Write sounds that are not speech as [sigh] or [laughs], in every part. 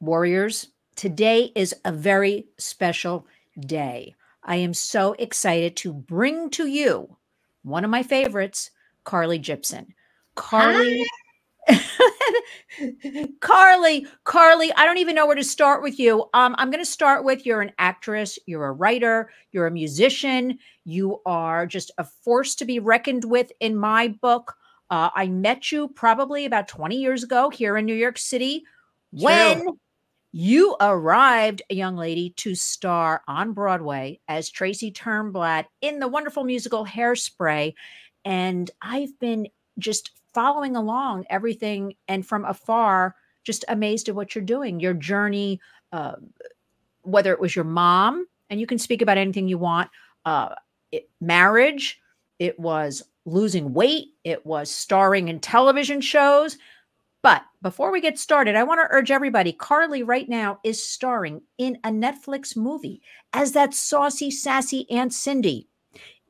Warriors, today is a very special day. I am so excited to bring to you one of my favorites, Carly Jibson. Carly. [laughs] Carly, Carly, I don't even know where to start with you. Um, I'm going to start with you're an actress, you're a writer, you're a musician, you are just a force to be reckoned with in my book. Uh, I met you probably about 20 years ago here in New York City True. when you arrived, young lady, to star on Broadway as Tracy Turnblad in the wonderful musical Hairspray. And I've been just following along everything and from afar, just amazed at what you're doing, your journey, uh, whether it was your mom, and you can speak about anything you want, uh, it, marriage, it was losing weight, it was starring in television shows. But before we get started, I want to urge everybody Carly right now is starring in a Netflix movie as that saucy, sassy Aunt Cindy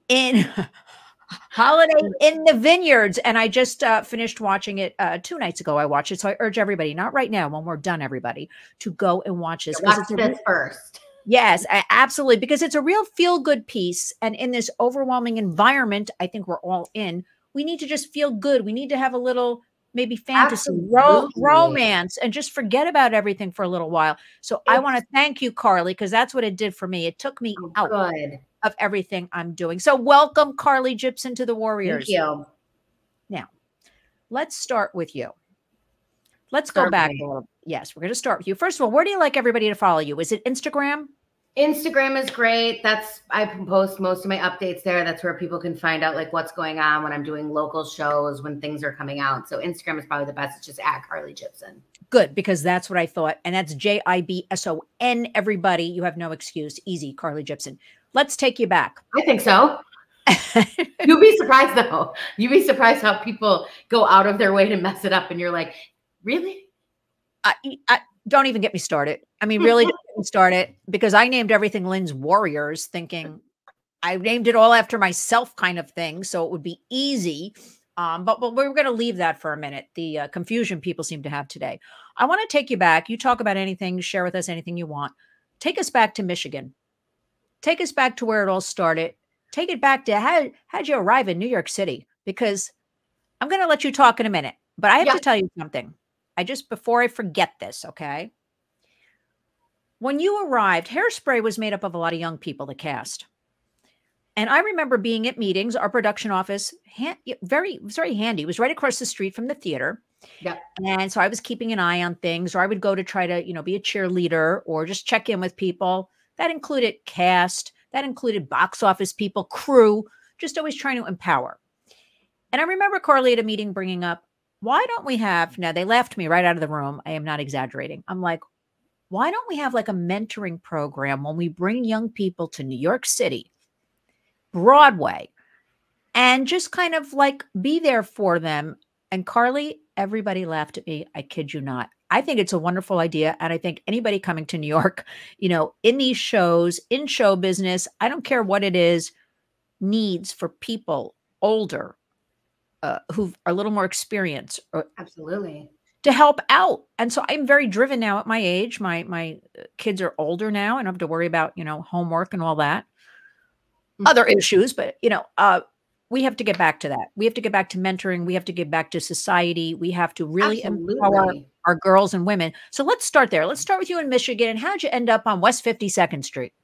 in [laughs] Holiday in the Vineyards. And I just uh, finished watching it uh, two nights ago. I watched it. So I urge everybody, not right now, when we're done, everybody, to go and watch this. Watch this first. Yes, absolutely. Because it's a real feel good piece. And in this overwhelming environment, I think we're all in, we need to just feel good. We need to have a little maybe fantasy, ro- romance, and just forget about everything for a little while. So it's, I want to thank you, Carly, because that's what it did for me. It took me oh, out good. of everything I'm doing. So welcome, Carly Jibson, to the Warriors. Thank you. Now, let's start with you. Let's start go back. Yes, we're going to start with you. First of all, where do you like everybody to follow you? Is it Instagram? Instagram is great. That's I post most of my updates there. That's where people can find out like what's going on when I'm doing local shows, when things are coming out. So Instagram is probably the best. It's just at Carly Jibson. Good, because that's what I thought. And that's J I B S O N, everybody. You have no excuse. Easy, Carly Jibson. Let's take you back. [laughs] I think so. You'll be surprised though. You'd be surprised how people go out of their way to mess it up. And you're like, really? I, I don't even get me started. I mean, really [laughs] don't start it because I named everything Lynn's Warriors, thinking I named it all after myself, kind of thing, so it would be easy. Um, but, but we're going to leave that for a minute. The uh, confusion people seem to have today. I want to take you back. You talk about anything, share with us anything you want. Take us back to Michigan. Take us back to where it all started. Take it back to how how'd you arrive in New York City? Because I'm going to let you talk in a minute, but I have yeah. to tell you something. I just, before I forget this, okay? When you arrived, Hairspray was made up of a lot of young people, the cast. And I remember being at meetings, our production office, hand, very, very handy. It was right across the street from the theater. Yeah. And so I was keeping an eye on things, or I would go to try to, you know, be a cheerleader or just check in with people. That included cast, that included box office people, crew, just always trying to empower. And I remember Carly at a meeting bringing up, why don't we have now they left me right out of the room i am not exaggerating i'm like why don't we have like a mentoring program when we bring young people to new york city broadway and just kind of like be there for them and carly everybody laughed at me i kid you not i think it's a wonderful idea and i think anybody coming to new york you know in these shows in show business i don't care what it is needs for people older uh, who are a little more experienced. Absolutely. To help out. And so I'm very driven now at my age. My my uh, kids are older now and I don't have to worry about, you know, homework and all that. Mm-hmm. Other issues, but you know, uh we have to get back to that. We have to get back to mentoring. We have to get back to society. We have to really Absolutely. empower our girls and women. So let's start there. Let's start with you in Michigan. And how'd you end up on West 52nd Street?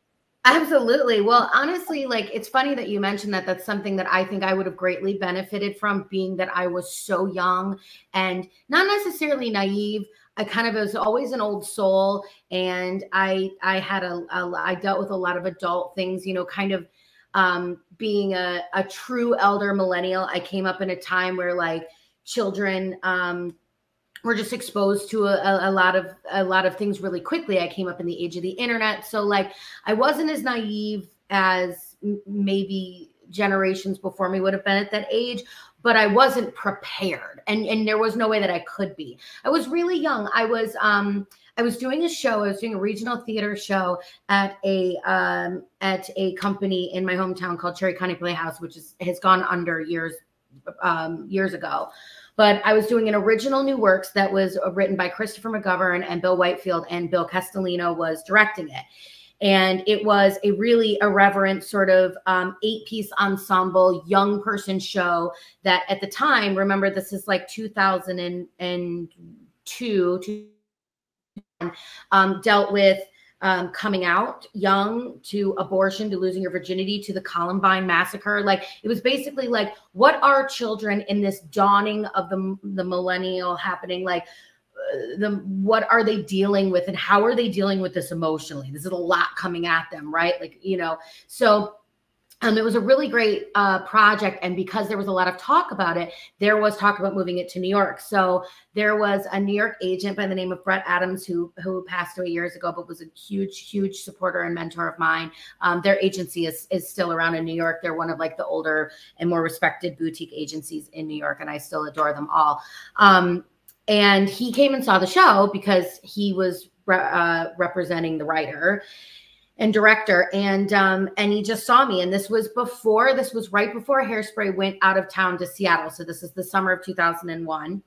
Absolutely. Well, honestly, like it's funny that you mentioned that. That's something that I think I would have greatly benefited from being that I was so young and not necessarily naive. I kind of was always an old soul and I I had a, a I dealt with a lot of adult things, you know, kind of um being a, a true elder millennial. I came up in a time where like children um we're just exposed to a, a, lot of a lot of things really quickly. I came up in the age of the internet, so like I wasn't as naive as maybe generations before me would have been at that age, but I wasn't prepared, and and there was no way that I could be. I was really young. I was um I was doing a show. I was doing a regional theater show at a um at a company in my hometown called Cherry County Playhouse, which is has gone under years um years ago But I was doing an original new works that was uh, written by Christopher McGovern and Bill Whitefield, and Bill Castellino was directing it. And it was a really irreverent sort of um, eight piece ensemble young person show that at the time, remember, this is like 2002, um, dealt with um, coming out young to abortion to losing your virginity to the Columbine massacre. Like it was basically like, what are children in this dawning of the, the millennial happening? Like, uh, the what are they dealing with and how are they dealing with this emotionally this is a lot coming at them right like you know so um, it was a really great uh, project. And because there was a lot of talk about it, there was talk about moving it to New York. So there was a New York agent by the name of Bret Adams who, who passed away years ago, but was a huge, huge supporter and mentor of mine. Um, their agency is, is still around in New York. They're one of like the older and more respected boutique agencies in New York. And I still adore them all. Um, and he came and saw the show because he was re- uh, representing the writer and director and um and he just saw me and this was before this was right before hairspray went out of town to seattle so this is the summer of 2001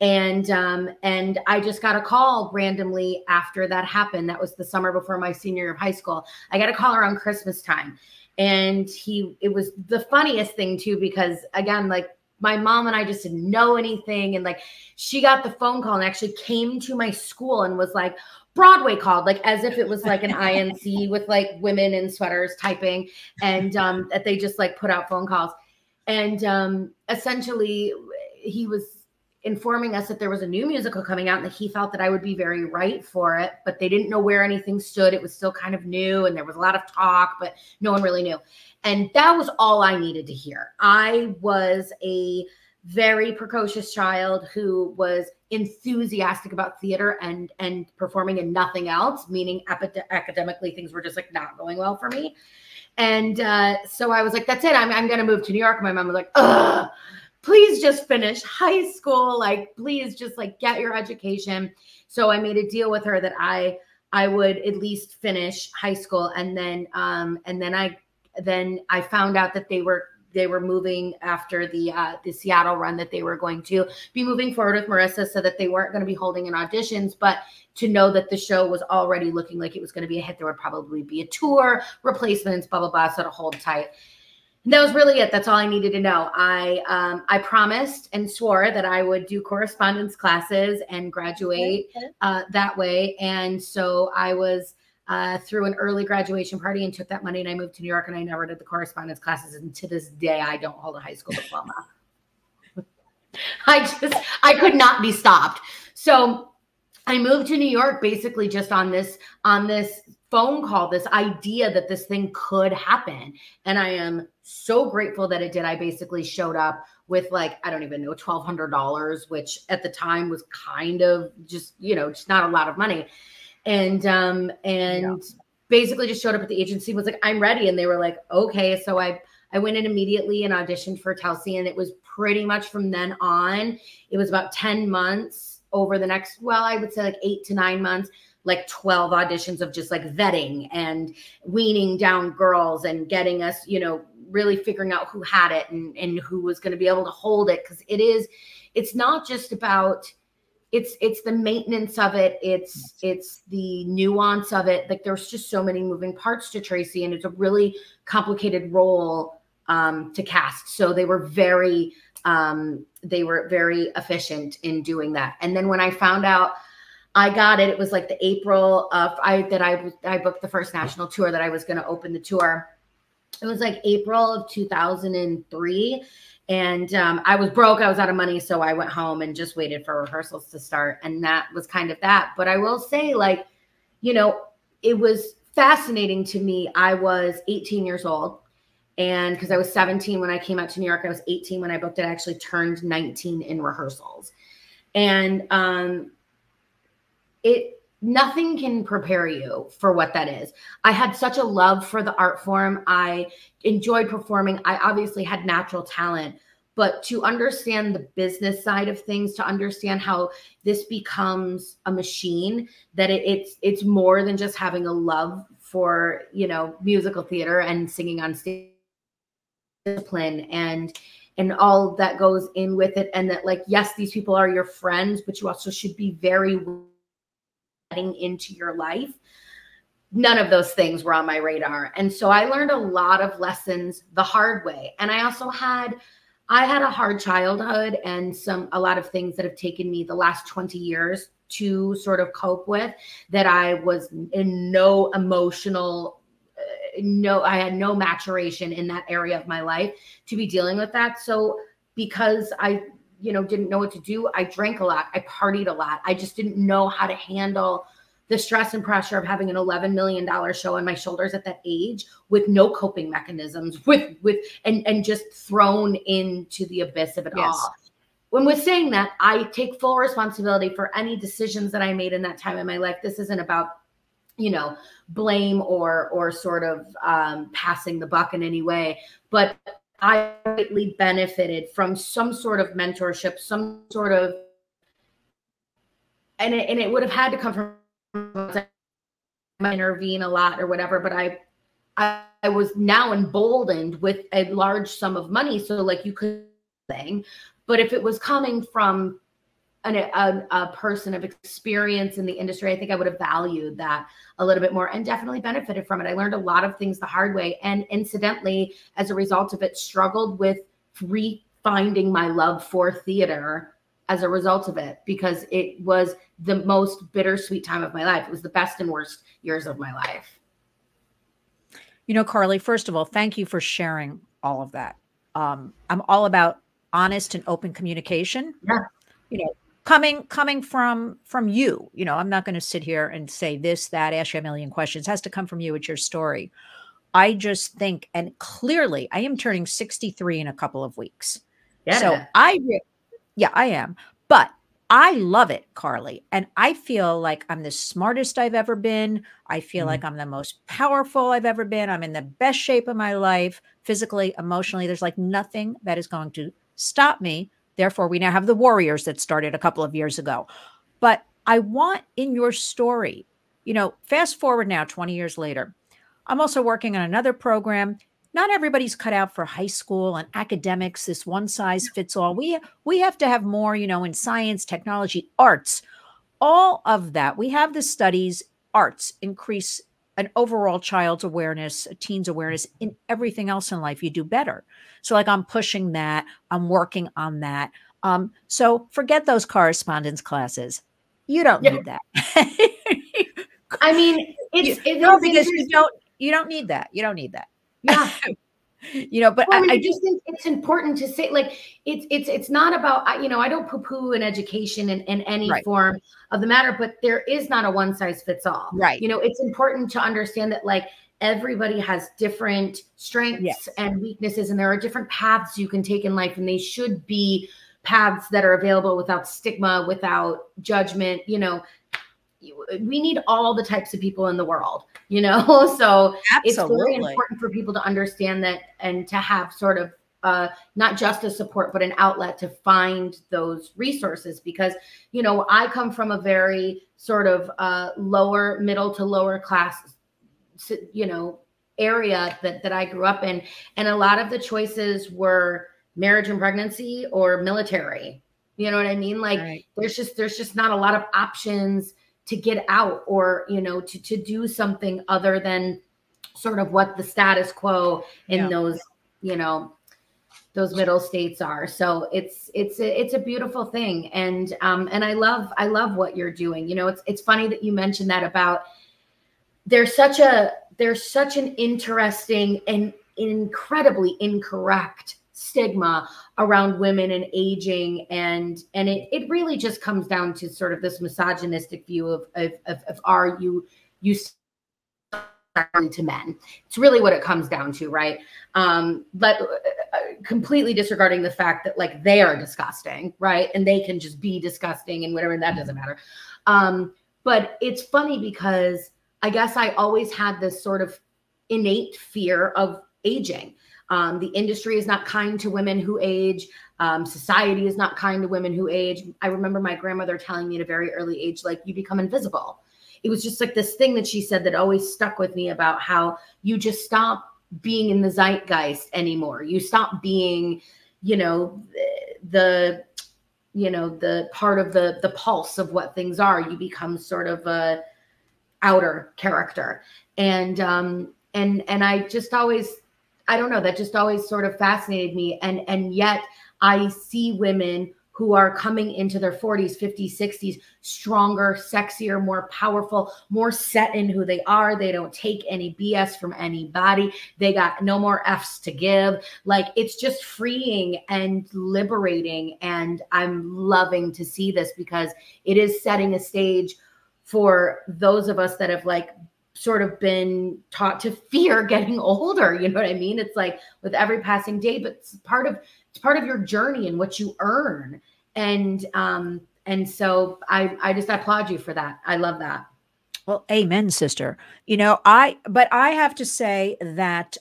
and um and i just got a call randomly after that happened that was the summer before my senior year of high school i got a call around christmas time and he it was the funniest thing too because again like my mom and I just didn't know anything. And like she got the phone call and actually came to my school and was like, Broadway called, like as if it was like an [laughs] INC with like women in sweaters typing, and um, that they just like put out phone calls. And um, essentially, he was informing us that there was a new musical coming out and that he felt that I would be very right for it, but they didn't know where anything stood. It was still kind of new and there was a lot of talk, but no one really knew. And that was all I needed to hear. I was a very precocious child who was enthusiastic about theater and and performing and nothing else meaning academically things were just like not going well for me. And uh, so i was like that's it. I'm, I'm gonna move to new york. My mom was like Ugh, please just finish high school. Like please just like get your education. So i made a deal with her that i i would at least finish high school. And then um and then i then i found out that they were they were moving after the uh, the Seattle run that they were going to be moving forward with Marissa, so that they weren't going to be holding in auditions, but to know that the show was already looking like it was going to be a hit. There would probably be a tour, replacements, blah blah blah. So to hold tight. And that was really it. That's all I needed to know. I um, I promised and swore that I would do correspondence classes and graduate uh, that way. And so I was uh, through an early graduation party and took that money and I moved to New York and I never did the correspondence classes. And to this day, I don't hold a high school diploma. [laughs] I just, I could not be stopped. So I moved to New York basically just on this, on this phone call, this idea that this thing could happen. And I am so grateful that it did. I basically showed up with like, I don't even know, $1,200, which at the time was kind of just, you know, just not a lot of money and um and yeah. basically just showed up at the agency was like i'm ready. And they were like okay. So i i went in immediately and auditioned for telsey and it was pretty much from then on. It was about 10 months over the next well i would say like eight to nine months like 12 auditions of just like vetting and weaning down girls and getting us you know really figuring out who had it and, and who was going to be able to hold it. Because it is it's not just about it's it's the maintenance of it. It's it's the nuance of it. Like there's just so many moving parts to tracy and it's a really complicated role um, to cast. So they were very um, they were very efficient in doing that. And then when i found out i got it it was like the april of i that i i booked the first national tour that i was going to open the tour. It was like april of 2003 and um, I was broke. I was out of money, so I went home and just waited for rehearsals to start, and that was kind of that. But I will say, like, you know, it was fascinating to me. I was 18 years old, and because I was 17 when I came out to New York, I was 18 when I booked it. I actually turned 19 in rehearsals, and um, it nothing can prepare you for what that is. I had such a love for the art form. I enjoyed performing. I obviously had natural talent, but to understand the business side of things, to understand how this becomes a machine, that it, it's it's more than just having a love for you know musical theater and singing on stage discipline and and all that goes in with it and that like yes these people are your friends but you also should be very getting into your life none of those things were on my radar. And so i learned a lot of lessons the hard way. And i also had i had a hard childhood and some a lot of things that have taken me the last 20 years to sort of cope with that i was in no emotional uh, no i had no maturation in that area of my life to be dealing with that. So because i you know didn't know what to do. I drank a lot. I partied a lot. I just didn't know how to handle the stress and pressure of having an 11 million dollar show on my shoulders at that age with no coping mechanisms [laughs] with with and and just thrown into the abyss of it yes. all. When with saying that i take full responsibility for any decisions that i made in that time in my life. This isn't about you know blame or or sort of um, passing the buck in any way but i greatly benefited from some sort of mentorship some sort of and it, and it would have had to come from intervene a lot or whatever but I, I i was now emboldened with a large sum of money. So like you could thing but if it was coming from an, a, a person of experience in the industry, I think I would have valued that a little bit more and definitely benefited from it. I learned a lot of things the hard way. And incidentally, as a result of it, struggled with refinding my love for theater as a result of it because it was the most bittersweet time of my life. It was the best and worst years of my life. You know, Carly, first of all, thank you for sharing all of that. Um, I'm all about honest and open communication. Yeah. You know, coming coming from from you. You know i'm not going to sit here and say this that ask you a million questions. It has to come from you it's your story. I just think and clearly i am turning 63 in a couple of weeks. Yeah. so i yeah i am. But i love it carly and i feel like i'm the smartest i've ever been. I feel mm-hmm. like i'm the most powerful i've ever been. I'm in the best shape of my life physically emotionally. There's like nothing that is going to stop me Therefore, we now have the Warriors that started a couple of years ago. But I want in your story, you know, fast forward now 20 years later, I'm also working on another program. Not everybody's cut out for high school and academics, this one size fits all. We we have to have more, you know, in science, technology, arts, all of that. We have the studies, arts increase an overall child's awareness, a teen's awareness in everything else in life, you do better. So, like, I'm pushing that, I'm working on that. Um, so, forget those correspondence classes. You don't yeah. need that. I mean, [laughs] it's, you, no, because you don't you don't need that. You don't need that. Yeah. [laughs] you know but well, I, I, just think it's important to say like it's it's it's not about you know i don't poo-poo an education in, in any right. form of the matter but there is not a one size fits all right you know it's important to understand that like everybody has different strengths yes. and weaknesses and there are different paths you can take in life and they should be paths that are available without stigma without judgment you know we need all the types of people in the world you know [laughs] so Absolutely. it's very important for people to understand that and to have sort of uh, not just a support but an outlet to find those resources because you know i come from a very sort of uh, lower middle to lower class you know area that that i grew up in and a lot of the choices were marriage and pregnancy or military you know what i mean like right. there's just there's just not a lot of options to get out or you know to to do something other than sort of what the status quo in yeah. those you know those middle states are. So it's it's a, it's a beautiful thing. And um and i love i love what you're doing. You know it's it's funny that you mentioned that about there's such a there's such an interesting and incredibly incorrect stigma around women and aging and and it, it really just comes down to sort of this misogynistic view of of, of, of are you you to men. It's really what it comes down to right? Um but uh, completely disregarding the fact that like they are disgusting right? And they can just be disgusting and whatever and that doesn't matter. Um but it's funny because i guess i always had this sort of innate fear of aging um, the industry is not kind to women who age. Um, society is not kind to women who age. I remember my grandmother telling me at a very early age, like, you become invisible. It was just like this thing that she said that always stuck with me about how you just stop being in the zeitgeist anymore. You stop being, you know the you know the part of the the pulse of what things are you become sort of a outer character and um and and i just always i don't know that just always sort of fascinated me and and yet i see women who are coming into their 40s, 50s, 60s, stronger, sexier, more powerful, more set in who they are. They don't take any BS from anybody. They got no more F's to give. Like it's just freeing and liberating. And I'm loving to see this because it is setting a stage for those of us that have like sort of been taught to fear [laughs] getting older. You know what I mean? It's like with every passing day, but it's part of it's part of your journey and what you earn. And um, and so I I just applaud you for that. I love that. Well, amen, sister. You know, I but I have to say that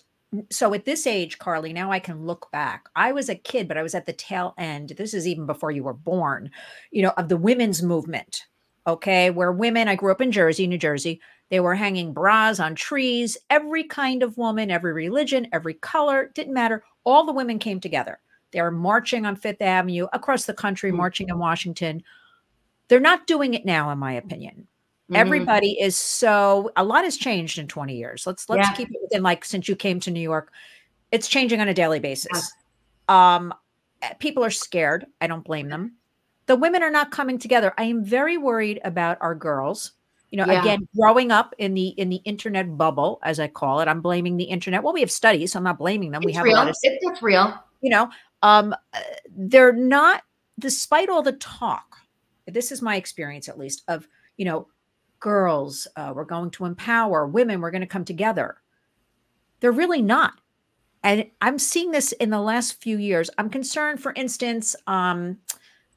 so at this age, Carly, now I can look back. I was a kid, but I was at the tail end. This is even before you were born, you know, of the women's movement. Okay. Where women, I grew up in Jersey, New Jersey, they were hanging bras on trees. Every kind of woman, every religion, every color, didn't matter. All the women came together. They were marching on Fifth Avenue across the country, mm-hmm. marching in Washington. They're not doing it now, in my opinion. Mm-hmm. Everybody is so a lot has changed in 20 years. Let's let's yeah. keep it within like since you came to New York, it's changing on a daily basis. Yeah. Um eh, people are scared. I don't blame them. The women are not coming together. I am very worried about our girls you know yeah. again growing up in the in the internet bubble as i call it i'm blaming the internet. Well we have studies so i'm not blaming them. It's we have real. a lot of it's, it's real. you know um uh, they're not despite all the talk this is my experience at least of you know girls uh, we're going to empower women we're going to come together. They're really not. And i'm seeing this in the last few years. I'm concerned for instance um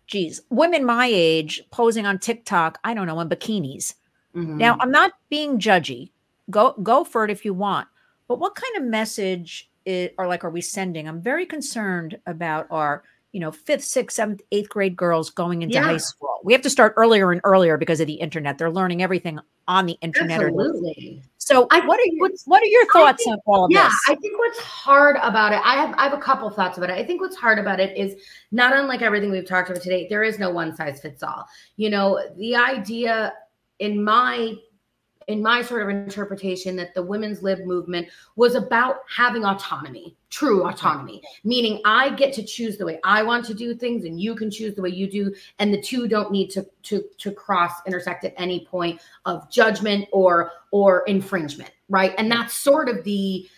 geez women my age posing on tiktok i don't know in bikinis Mm-hmm. Now, I'm not being judgy. Go go for it if you want. But what kind of message is, or like are we sending? I'm very concerned about our you know fifth, sixth, seventh, eighth grade girls going into yeah. high school. We have to start earlier and earlier because of the internet. They're learning everything on the internet. Absolutely. So, I what are your what are your thoughts think, on all of yeah, this? I think what's hard about it, I have I have a couple thoughts about it. I think what's hard about it is not unlike everything we've talked about today. There is no one size fits all. You know, the idea in my in my sort of interpretation that the women's lib movement was about having autonomy true autonomy. Meaning i get to choose the way i want to do things and you can choose the way you do and the two don't need to to to cross intersect at any point of judgment or or infringement right? And that's sort of the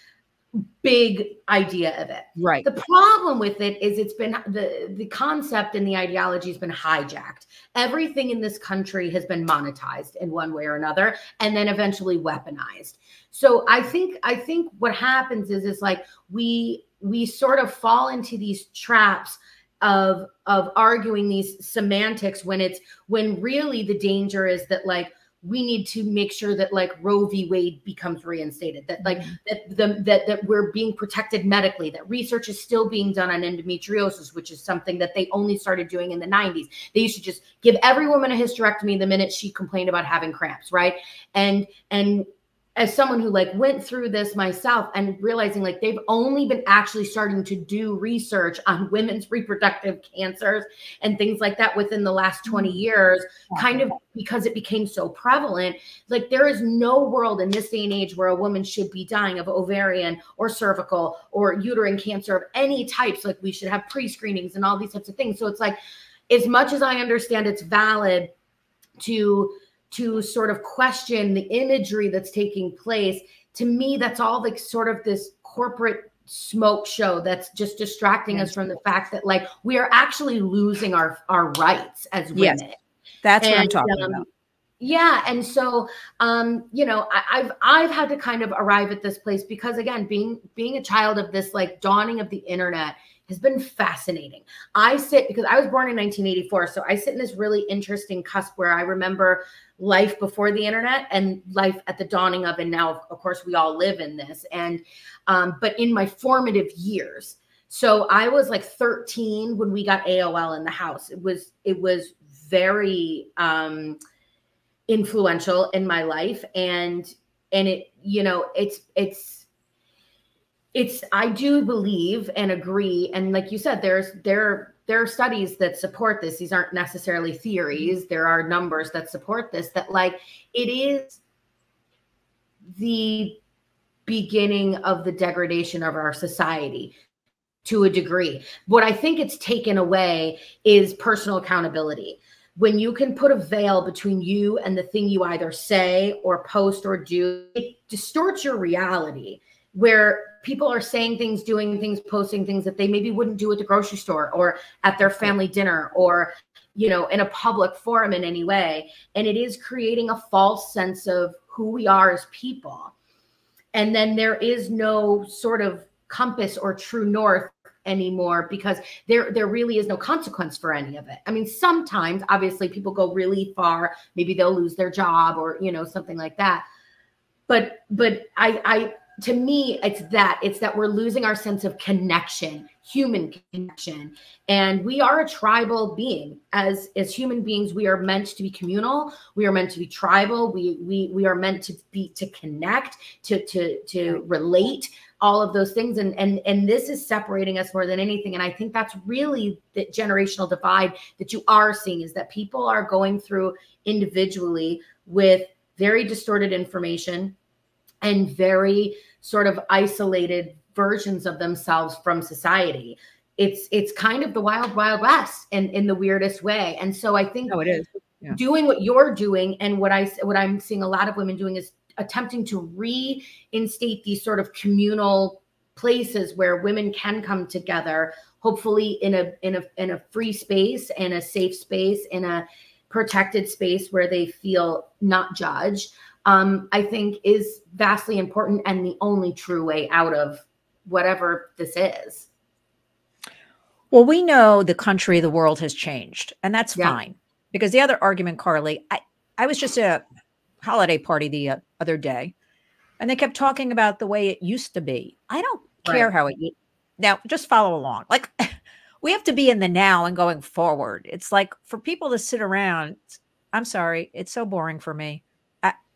big idea of it. Right. The problem with it is it's been the the concept and the ideology has been hijacked. Everything in this country has been monetized in one way or another and then eventually weaponized. So I think I think what happens is is like we we sort of fall into these traps of of arguing these semantics when it's when really the danger is that like we need to make sure that like Roe v. Wade becomes reinstated, that like mm-hmm. that the that that we're being protected medically, that research is still being done on endometriosis, which is something that they only started doing in the 90s. They used to just give every woman a hysterectomy the minute she complained about having cramps, right? And and as someone who like went through this myself and realizing like they've only been actually starting to do research on women's reproductive cancers and things like that within the last 20 mm-hmm. years kind of because it became so prevalent like there is no world in this day and age where a woman should be dying of ovarian or cervical or uterine cancer of any types like we should have pre-screenings and all these types of things so it's like as much as i understand it's valid to to sort of question the imagery that's taking place to me that's all like sort of this corporate smoke show that's just distracting yes. us from the fact that like we are actually losing our our rights as women yes. that's and, what i'm talking um, about yeah and so um you know I, i've i've had to kind of arrive at this place because again being being a child of this like dawning of the internet has been fascinating. I sit because I was born in 1984. So I sit in this really interesting cusp where I remember life before the internet and life at the dawning of, and now, of course, we all live in this. And, um, but in my formative years, so I was like 13 when we got AOL in the house. It was, it was very, um, influential in my life. And and it you know it's it's it's i do believe and agree. And like you said there's there there are studies that support this. These aren't necessarily theories. There are numbers that support this that like it is the beginning of the degradation of our society to a degree. What i think it's taken away is personal accountability when you can put a veil between you and the thing you either say or post or do it distorts your reality where people are saying things, doing things, posting things that they maybe wouldn't do at the grocery store or at their family dinner or you know in a public forum in any way. And it is creating a false sense of who we are as people. And then there is no sort of compass or true north anymore because there there really is no consequence for any of it. I mean, sometimes obviously people go really far, maybe they'll lose their job or you know something like that. But but I I to me it's that it's that we're losing our sense of connection human connection. And we are a tribal being. As as human beings we are meant to be communal. We are meant to be tribal. We we we are meant to be to connect to to to relate all of those things. And and and this is separating us more than anything. And i think that's really the generational divide that you are seeing is that people are going through individually with very distorted information and very sort of isolated versions of themselves from society. It's it's kind of the wild wild west in in the weirdest way. And so i think no, it is. Yeah. doing what you're doing and what i what i'm seeing a lot of women doing is attempting to reinstate these sort of communal places where women can come together hopefully in a in a in a free space in a safe space in a protected space where they feel not judged um, I think is vastly important and the only true way out of whatever this is. Well, we know the country, the world has changed, and that's yeah. fine. Because the other argument, Carly, I, I was just a holiday party the uh, other day, and they kept talking about the way it used to be. I don't care right. how it now. Just follow along. Like [laughs] we have to be in the now and going forward. It's like for people to sit around. I'm sorry, it's so boring for me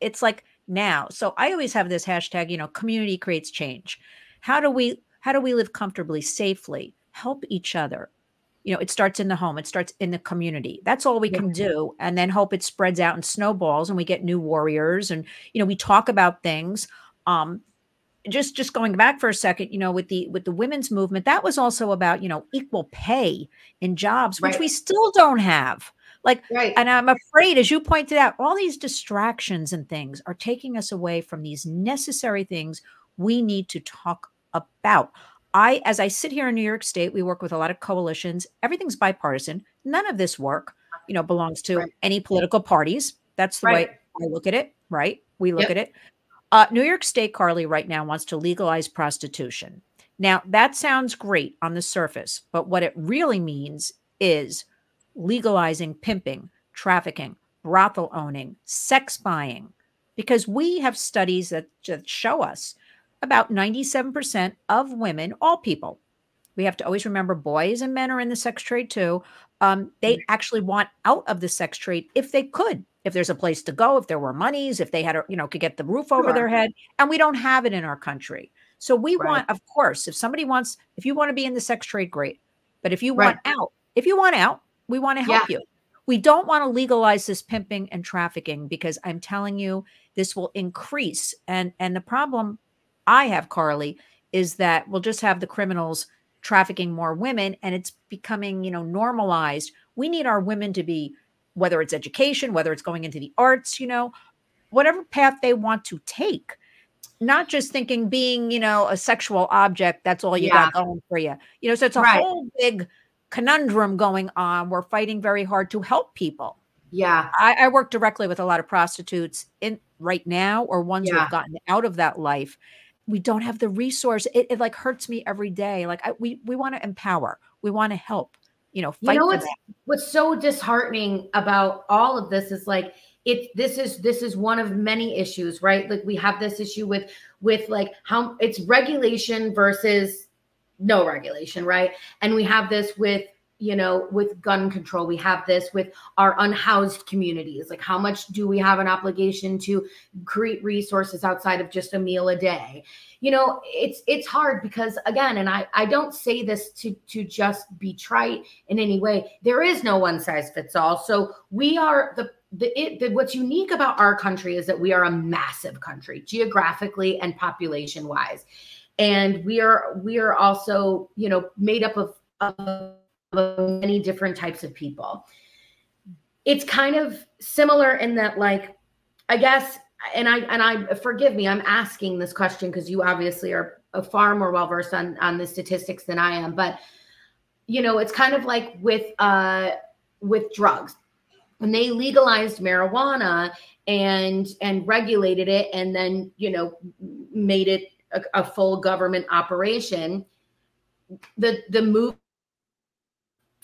it's like now. So I always have this hashtag, you know, community creates change. How do we how do we live comfortably, safely, help each other? You know, it starts in the home, it starts in the community. That's all we yeah. can do. And then hope it spreads out and snowballs and we get new warriors and you know, we talk about things. Um just just going back for a second you know with the with the women's movement that was also about you know equal pay in jobs which right. we still don't have like, right. and I'm afraid, as you pointed out, all these distractions and things are taking us away from these necessary things we need to talk about. I, as I sit here in New York State, we work with a lot of coalitions. Everything's bipartisan. None of this work, you know, belongs to right. any political parties. That's the right. way I look at it. Right? We look yep. at it. Uh, New York State, Carly, right now wants to legalize prostitution. Now, that sounds great on the surface, but what it really means is legalizing pimping, trafficking, brothel owning, sex buying, because we have studies that, that show us about 97% of women, all people, we have to always remember boys and men are in the sex trade too. Um, they actually want out of the sex trade if they could, if there's a place to go, if there were monies, if they had, a, you know, could get the roof over sure. their head. And we don't have it in our country. So we right. want, of course, if somebody wants, if you want to be in the sex trade, great. But if you right. want out, if you want out, we want to help yeah. you. We don't want to legalize this pimping and trafficking because I'm telling you this will increase and and the problem I have Carly is that we'll just have the criminals trafficking more women and it's becoming, you know, normalized. We need our women to be whether it's education, whether it's going into the arts, you know, whatever path they want to take not just thinking being, you know, a sexual object, that's all you yeah. got going for you. You know, so it's a right. whole big conundrum going on. We're fighting very hard to help people. Yeah. I, I work directly with a lot of prostitutes in right now or ones yeah. who have gotten out of that life. We don't have the resource. It, it like hurts me every day. Like I, we we want to empower. We want to help. You know, you know what's what's so disheartening about all of this is like it this is this is one of many issues right like we have this issue with with like how it's regulation versus no regulation, right? And we have this with you know, with gun control. We have this with our unhoused communities. Like, how much do we have an obligation to create resources outside of just a meal a day? You know, it's it's hard because again, and I I don't say this to to just be trite in any way. There is no one size fits all. So we are the the, it, the, what's unique about our country is that we are a massive country geographically and population wise and we are we are also you know made up of, of many different types of people. It's kind of similar in that like i guess and i and i forgive me i'm asking this question because you obviously are far more well versed on on the statistics than i am but you know it's kind of like with uh with drugs. When they legalized marijuana and and regulated it and then you know made it a, a full government operation the the move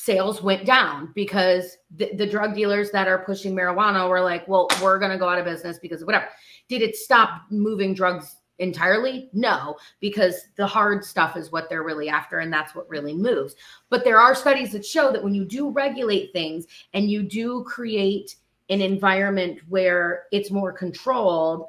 sales went down because the, the drug dealers that are pushing marijuana were like well we're going to go out of business because of whatever did it stop moving drugs entirely? No, because the hard stuff is what they're really after, and that's what really moves. But there are studies that show that when you do regulate things and you do create an environment where it's more controlled,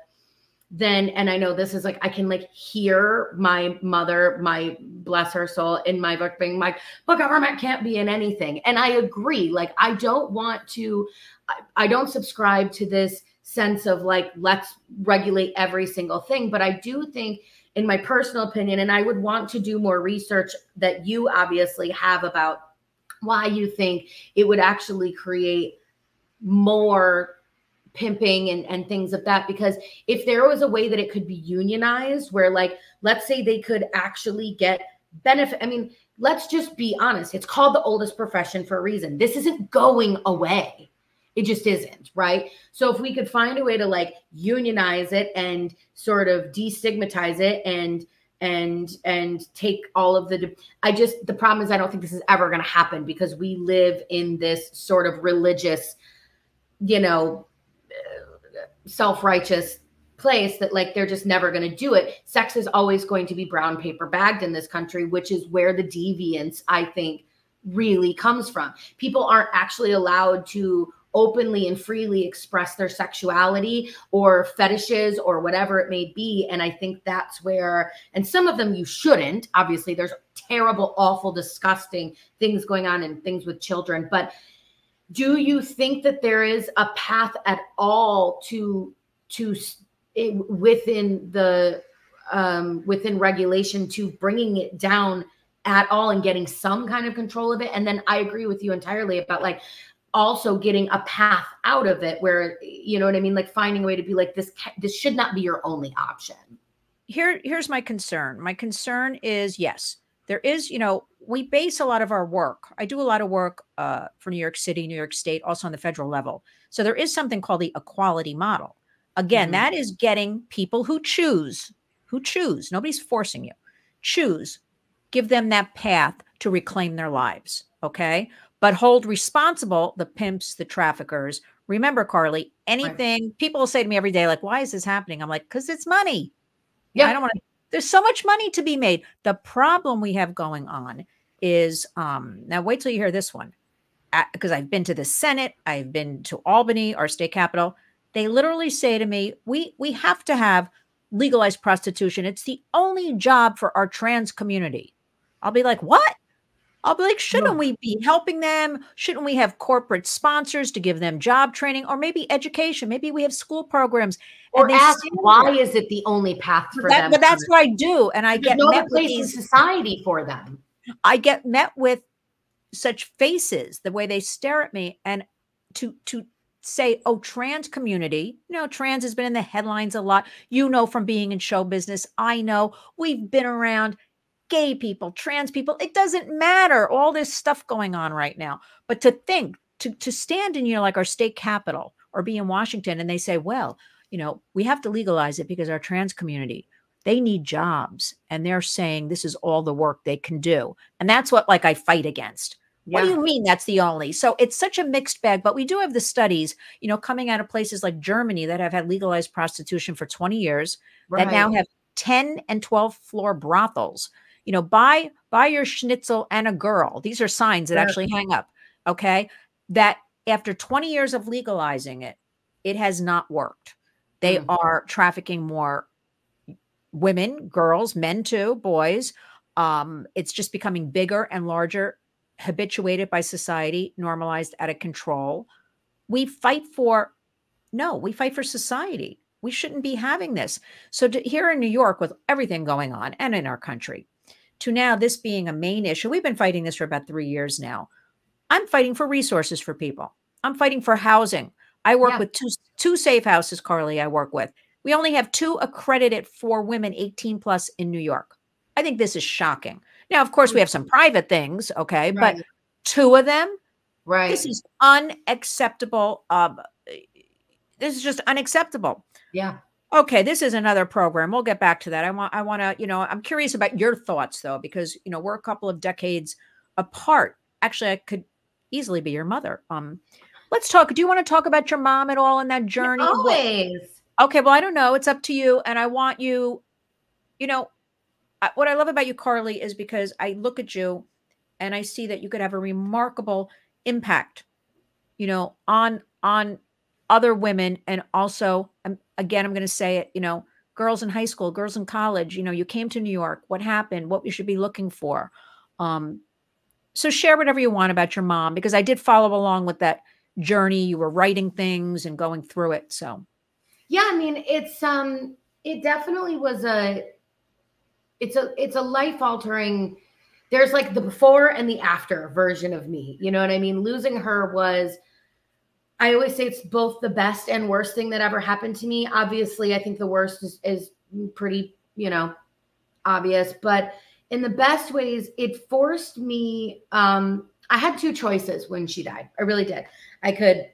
then and I know this is like I can like hear my mother, my bless her soul, in my book being like, but government can't be in anything. And I agree. Like I don't want to, I, I don't subscribe to this sense of like let's regulate every single thing but i do think in my personal opinion and i would want to do more research that you obviously have about why you think it would actually create more pimping and, and things of that because if there was a way that it could be unionized where like let's say they could actually get benefit i mean let's just be honest it's called the oldest profession for a reason this isn't going away it just isn't, right? So if we could find a way to like unionize it and sort of destigmatize it and and and take all of the I just the problem is I don't think this is ever going to happen because we live in this sort of religious you know self-righteous place that like they're just never going to do it. Sex is always going to be brown paper bagged in this country, which is where the deviance I think really comes from. People aren't actually allowed to openly and freely express their sexuality or fetishes or whatever it may be. And I think that's where, and some of them you shouldn't. Obviously, there's terrible, awful, disgusting things going on and things with children. But do you think that there is a path at all to to within the um, within regulation to bringing it down at all and getting some kind of control of it? And then I agree with you entirely about like also getting a path out of it where you know what i mean? Like finding a way to be like this this should not be your only option. Here here's my concern. My concern is yes there is you know we base a lot of our work i do a lot of work uh, for new york city new york state also on the federal level so there is something called the equality model again mm-hmm. that is getting people who choose who choose nobody's forcing you choose give them that path to reclaim their lives okay but hold responsible the pimps, the traffickers. Remember, Carly, anything right. people say to me every day, like, why is this happening? I'm like, because it's money. Yeah. I don't want to, there's so much money to be made. The problem we have going on is um now wait till you hear this one. Because I've been to the Senate, I've been to Albany, our state capital. They literally say to me, we we have to have legalized prostitution. It's the only job for our trans community. I'll be like, what? I'll be like, shouldn't we be helping them? Shouldn't we have corporate sponsors to give them job training or maybe education? Maybe we have school programs. Or ask why is it the only path for that, them? But that's what I do. And I There's get no met place with these, in society for them. I get met with such faces, the way they stare at me, and to to say, oh, trans community, you know, trans has been in the headlines a lot. You know, from being in show business, I know we've been around gay people, trans people, it doesn't matter. All this stuff going on right now. But to think, to, to stand in, you know, like our state capital or be in Washington and they say, well, you know, we have to legalize it because our trans community, they need jobs. And they're saying this is all the work they can do. And that's what like I fight against. Yeah. What do you mean that's the only? So it's such a mixed bag, but we do have the studies, you know, coming out of places like Germany that have had legalized prostitution for 20 years right. that now have 10 and 12 floor brothels you know, buy buy your schnitzel and a girl. These are signs that actually hang up. Okay. That after 20 years of legalizing it, it has not worked. They mm-hmm. are trafficking more women, girls, men too, boys. Um, it's just becoming bigger and larger, habituated by society, normalized out of control. We fight for no, we fight for society. We shouldn't be having this. So to, here in New York, with everything going on and in our country, to now this being a main issue, we've been fighting this for about three years now. I'm fighting for resources for people. I'm fighting for housing. I work yeah. with two two safe houses, Carly. I work with. We only have two accredited for women 18 plus in New York. I think this is shocking. Now, of course, we have some private things, okay, right. but two of them, right? This is unacceptable. Um, this is just unacceptable. Yeah. Okay, this is another program. We'll get back to that. I want I want to, you know, I'm curious about your thoughts though because, you know, we're a couple of decades apart. Actually, I could easily be your mother. Um let's talk. Do you want to talk about your mom at all in that journey? Always. Okay, well, I don't know. It's up to you and I want you you know, what I love about you Carly is because I look at you and I see that you could have a remarkable impact, you know, on on other women and also um, again i'm going to say it you know girls in high school girls in college you know you came to new york what happened what we should be looking for um, so share whatever you want about your mom because i did follow along with that journey you were writing things and going through it so. Yeah i mean it's um it definitely was a it's a it's a life altering there's like the before and the after version of me you know what i mean? Losing her was I always say it's both the best and worst thing that ever happened to me. Obviously, I think the worst is, is pretty, you know, obvious, but in the best ways, it forced me. Um, I had two choices when she died. I really did. I could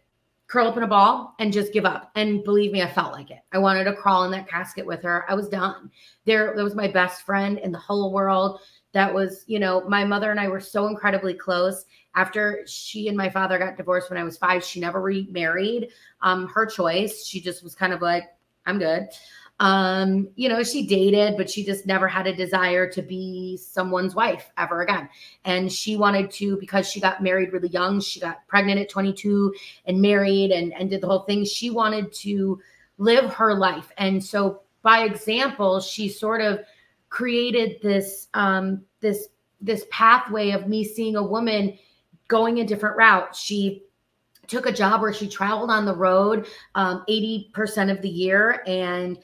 curl up in a ball and just give up. And believe me, I felt like it. I wanted to crawl in that casket with her. I was done. There, that was my best friend in the whole world. That was, you know, my mother and I were so incredibly close after she and my father got divorced when I was five, she never remarried. Um, her choice. She just was kind of like, I'm good. Um, you know, she dated, but she just never had a desire to be someone's wife ever again. And she wanted to, because she got married really young, she got pregnant at 22 and married and, and did the whole thing. She wanted to live her life. And so by example, she sort of created this um this this pathway of me seeing a woman going a different route. She took a job where she traveled on the road um, 80% of the year and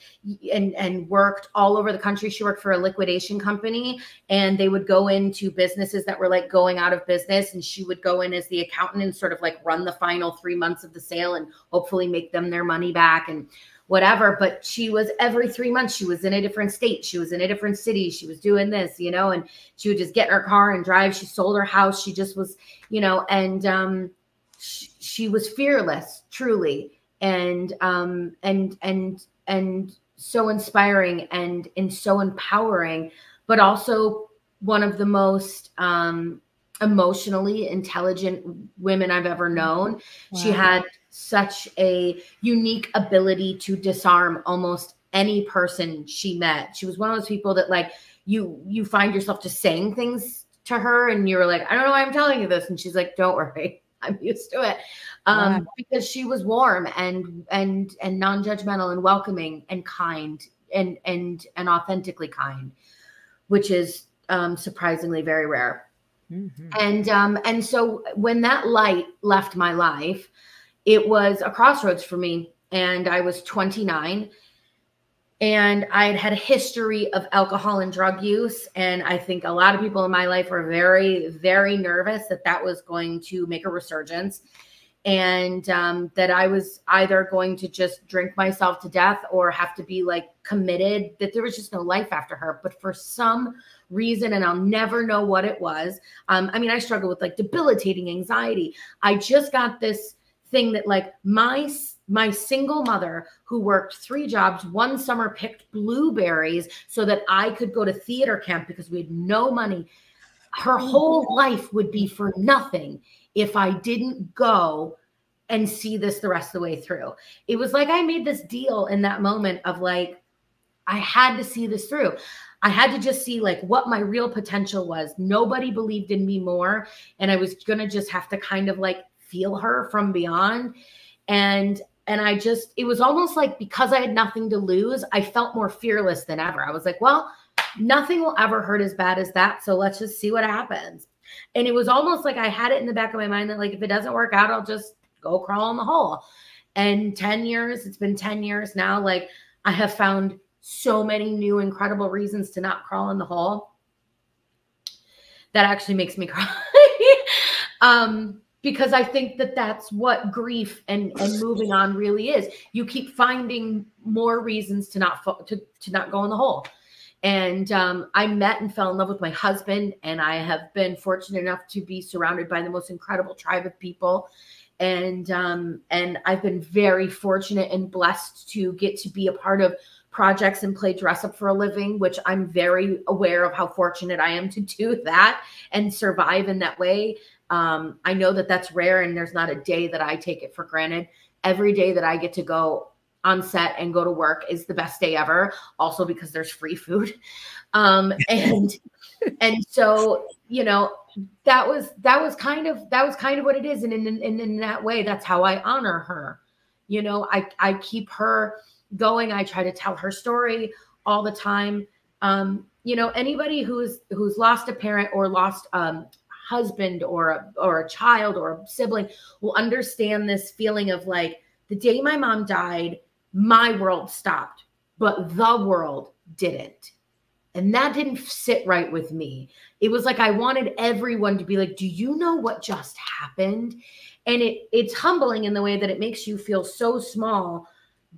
and and worked all over the country she worked for a liquidation company and they would go into businesses that were like going out of business and she would go in as the accountant and sort of like run the final three months of the sale and hopefully make them their money back and whatever. But she was every three months, she was in a different state. She was in a different city. She was doing this, you know, and she would just get in her car and drive. She sold her house. She just was, you know, and um, she, she was fearless, truly. And, um, and, and, and so inspiring and, and so empowering, but also one of the most, um, emotionally intelligent women I've ever known. Wow. She had such a unique ability to disarm almost any person she met. She was one of those people that like you you find yourself just saying things to her and you're like, I don't know why I'm telling you this. And she's like, Don't worry. [laughs] I'm used to it. Um, wow. because she was warm and and and non-judgmental and welcoming and kind and and and authentically kind, which is um surprisingly very rare. Mm-hmm. And um and so when that light left my life, it was a crossroads for me. And I was 29 and I had had a history of alcohol and drug use. And I think a lot of people in my life were very, very nervous that that was going to make a resurgence and um, that I was either going to just drink myself to death or have to be like committed, that there was just no life after her. But for some reason, and I'll never know what it was. Um, I mean, I struggled with like debilitating anxiety. I just got this thing that like my my single mother who worked three jobs one summer picked blueberries so that I could go to theater camp because we had no money her whole life would be for nothing if I didn't go and see this the rest of the way through. It was like I made this deal in that moment of like, I had to see this through. I had to just see like what my real potential was. Nobody believed in me more. And I was going to just have to kind of like feel her from beyond. And and I just, it was almost like because I had nothing to lose, I felt more fearless than ever. I was like, well, nothing will ever hurt as bad as that. So let's just see what happens. And it was almost like I had it in the back of my mind that, like, if it doesn't work out, I'll just go crawl in the hole. And 10 years, it's been 10 years now. Like, I have found so many new, incredible reasons to not crawl in the hole. That actually makes me [laughs] cry. um, because I think that that's what grief and and moving on really is. You keep finding more reasons to not to to not go in the hole. And um, I met and fell in love with my husband, and I have been fortunate enough to be surrounded by the most incredible tribe of people. And um, and I've been very fortunate and blessed to get to be a part of projects and play dress up for a living, which I'm very aware of how fortunate I am to do that and survive in that way. Um, I know that that's rare and there's not a day that I take it for granted. Every day that I get to go on set and go to work is the best day ever. Also because there's free food. [laughs] Um, and and so you know that was that was kind of that was kind of what it is. And in, in in that way, that's how I honor her. You know, I I keep her going. I try to tell her story all the time. Um, you know, anybody who's who's lost a parent or lost um, husband or a, or a child or a sibling will understand this feeling of like the day my mom died, my world stopped, but the world didn't. And that didn't sit right with me. It was like I wanted everyone to be like, "Do you know what just happened?" And it it's humbling in the way that it makes you feel so small,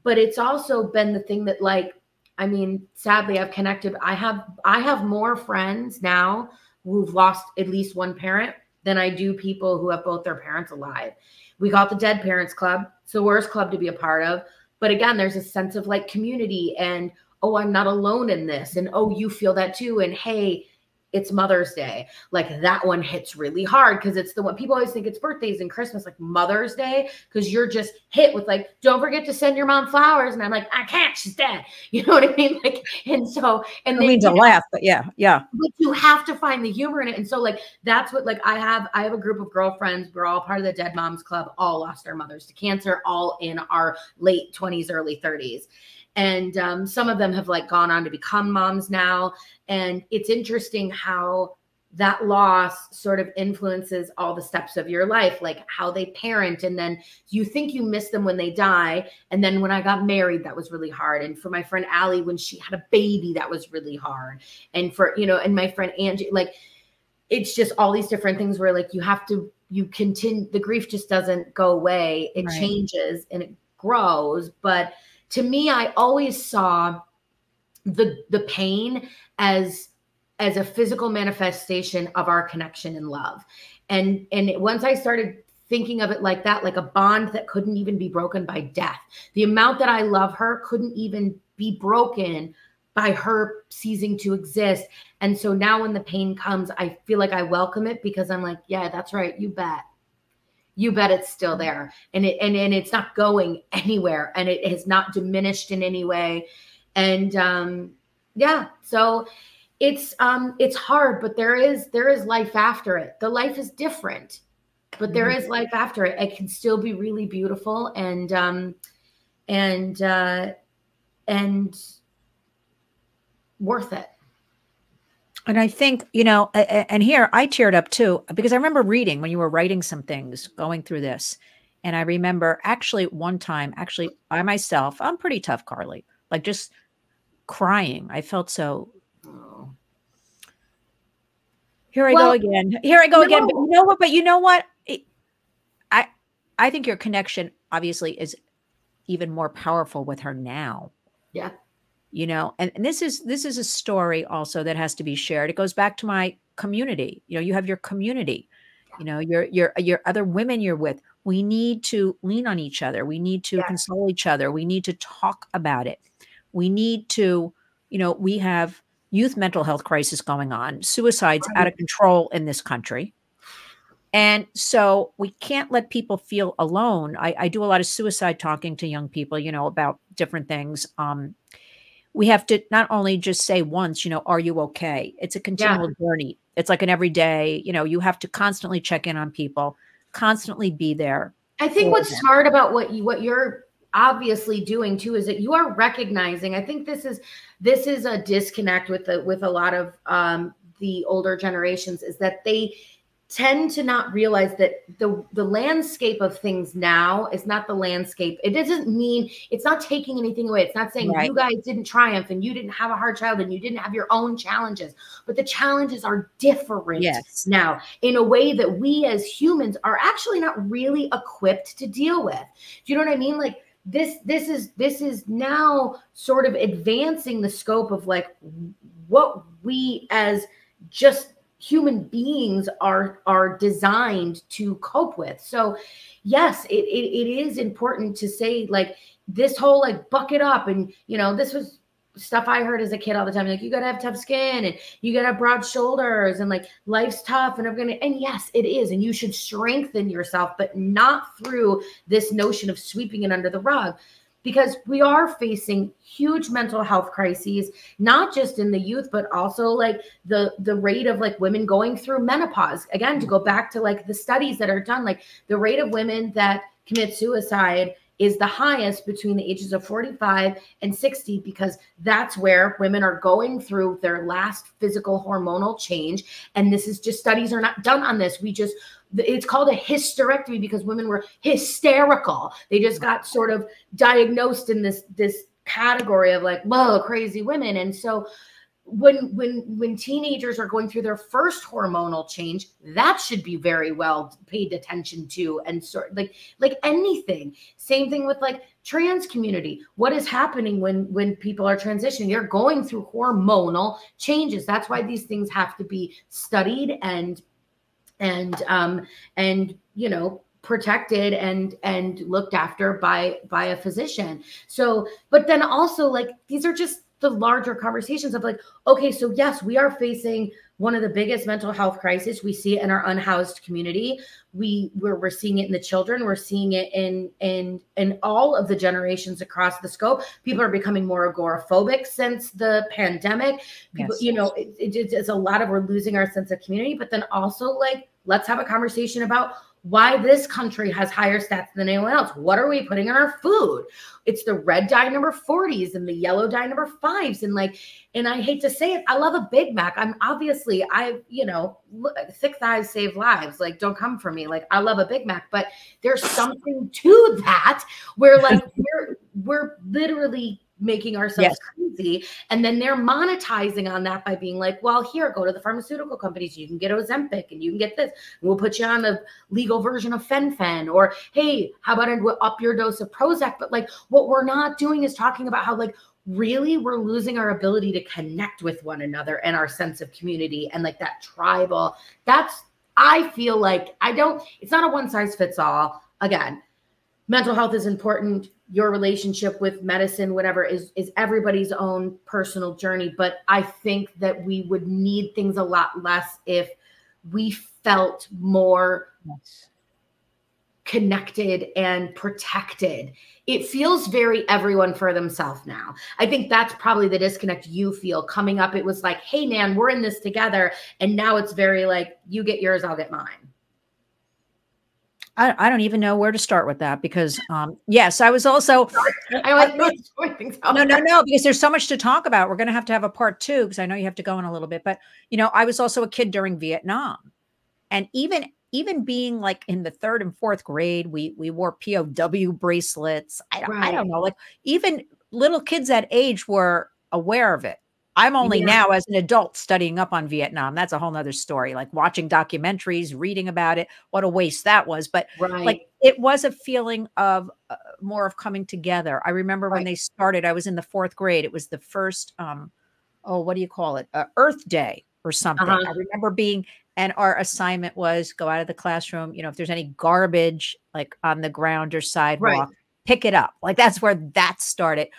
but it's also been the thing that like I mean, sadly I've connected I have I have more friends now who've lost at least one parent than I do people who have both their parents alive. We got the Dead Parents Club. It's the worst club to be a part of. But again, there's a sense of like community and, oh, I'm not alone in this. And oh, you feel that too. And hey, it's Mother's Day. Like that one hits really hard because it's the one people always think it's birthdays and Christmas, like Mother's Day, because you're just hit with like, don't forget to send your mom flowers. And I'm like, I can't, she's dead. [laughs] You know what I mean? [laughs] Like, and so, and I mean to laugh, but yeah, yeah. But you have to find the humor in it. And so, like, that's what like I have, I have a group of girlfriends. We're all part of the Dead Moms Club, all lost our mothers to cancer, all in our late 20s, early 30s and um, some of them have like gone on to become moms now. And it's interesting how that loss sort of influences all the steps of your life like how they parent. And then you think you miss them when they die. And then when i got married that was really hard. And for my friend Allie when she had a baby that was really hard. And for you know and my friend Angie like it's just all these different things where like you have to you continue the grief just doesn't go away. It right. changes and it grows. But to me, I always saw the the pain as as a physical manifestation of our connection and love. And and once I started thinking of it like that, like a bond that couldn't even be broken by death. The amount that I love her couldn't even be broken by her ceasing to exist. And so now when the pain comes, I feel like I welcome it because I'm like, yeah, that's right, you bet you bet it's still there. And it and, and it's not going anywhere and it has not diminished in any way. And um yeah so it's um it's hard but there is there is life after it. The life is different but there mm-hmm. is life after it. It can still be really beautiful and um and uh and worth it and I think, you know, and here I teared up too, because I remember reading when you were writing some things going through this. And I remember actually one time, actually by myself, I'm pretty tough, Carly, like just crying. I felt so. Oh. Here I well, go again. Here I go no. again. But you know what? But you know what? It, I I think your connection obviously is even more powerful with her now. Yeah you know and, and this is this is a story also that has to be shared. It goes back to my community you know you have your community you know your your your other women you're with. We need to lean on each other. We need to yeah. console each other. We need to talk about it. We need to you know we have youth mental health crisis going on. Suicides out of control in this country. And so we can't let people feel alone. I, I do a lot of suicide talking to young people you know about different things. Um we have to not only just say once, you know, are you okay? It's a continual yeah. journey. It's like an everyday, you know, you have to constantly check in on people, constantly be there. I think what's them. smart about what you what you're obviously doing too is that you are recognizing. I think this is this is a disconnect with the with a lot of um the older generations is that they tend to not realize that the the landscape of things now is not the landscape it doesn't mean it's not taking anything away it's not saying right. you guys didn't triumph and you didn't have a hard child and you didn't have your own challenges but the challenges are different yes. now in a way that we as humans are actually not really equipped to deal with do you know what i mean like this this is this is now sort of advancing the scope of like what we as just human beings are are designed to cope with so yes it, it, it is important to say like this whole like bucket up and you know this was stuff I heard as a kid all the time. Like, you gotta have tough skin and you gotta have broad shoulders and like life's tough and I'm gonna and yes, it is. And you should strengthen yourself, but not through this notion of sweeping it under the rug because we are facing huge mental health crises not just in the youth but also like the the rate of like women going through menopause. Again to go back to like the studies that are done like the rate of women that commit suicide is the highest between the ages of 45 and 60 because that's where women are going through their last physical hormonal change. And this is just studies are not done on this. We just it's called a hysterectomy because women were hysterical. They just got sort of diagnosed in this this category of like, whoa, crazy women. And so when when when teenagers are going through their first hormonal change that should be very well paid attention to and sort like like anything same thing with like trans community what is happening when when people are transitioning they're going through hormonal changes that's why these things have to be studied and and um and you know protected and and looked after by by a physician. So but then also like these are just the larger conversations of like okay so yes we are facing one of the biggest mental health crises we see it in our unhoused community. We we're, we're seeing it in the children. We're seeing it in in in all of the generations across the scope. People are becoming more agoraphobic since the pandemic. People yes. you know it, it, it's a lot of we're losing our sense of community but then also like let's have a conversation about why this country has higher stats than anyone else. What are we putting in our food? It's the red dye number 40s and the yellow dye number fives. And like, and I hate to say it, I love a Big Mac. I'm obviously, I, you know, thick thighs save lives. Like, don't come for me. Like, I love a Big Mac, but there's something to that where like [laughs] we're, we're literally making ourselves yes. crazy. And then they're monetizing on that by being like, well, here, go to the pharmaceutical companies. You can get Ozempic and you can get this. we'll put you on a legal version of fen-phen. Or, hey, how about I up your dose of Prozac? But like what we're not doing is talking about how like really we're losing our ability to connect with one another and our sense of community and like that tribal. That's I feel like I don't, it's not a one size fits all. Again, mental health is important your relationship with medicine whatever is is everybody's own personal journey. But i think that we would need things a lot less if we felt more yes. connected and protected. It feels very everyone for themselves now. I think that's probably the disconnect you feel. Coming up it was like hey man we're in this together and now it's very like you get yours i'll get mine I, I don't even know where to start with that because um yes i was also i was [laughs] no no no because there's so much to talk about. We're going to have to have a part two because i know you have to go in a little bit but you know i was also a kid during vietnam. And even even being like in the third and fourth grade we we wore pow bracelets. I, right. I don't know like even little kids that age were aware of it I'm only yeah. now as an adult studying up on Vietnam. That's a whole nother story. Like watching documentaries, reading about it. What a waste that was. But right. like it was a feeling of uh, more of coming together. I remember right. when they started, I was in the fourth grade. It was the first, um, oh, what do you call it? Uh, Earth Day or something. Uh-huh. I remember being, and our assignment was go out of the classroom. You know, if there's any garbage like on the ground or sidewalk, right. pick it up. Like that's where that started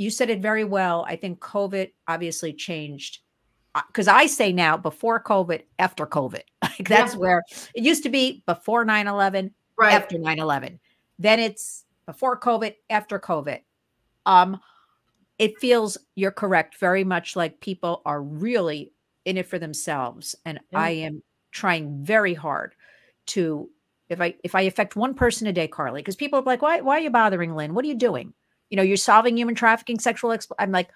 you said it very well. I think COVID obviously changed because uh, I say now before COVID, after COVID. [laughs] Like that's yeah. where it used to be before 9 11, right. after 9 11. Then it's before COVID, after COVID. Um, it feels you're correct, very much like people are really in it for themselves. And Yeah. I am trying very hard to if I if I affect one person a day, Carly, because people are like, why why are you bothering Lynn? What are you doing? You know, you're solving human trafficking, sexual. Expl-. I'm like,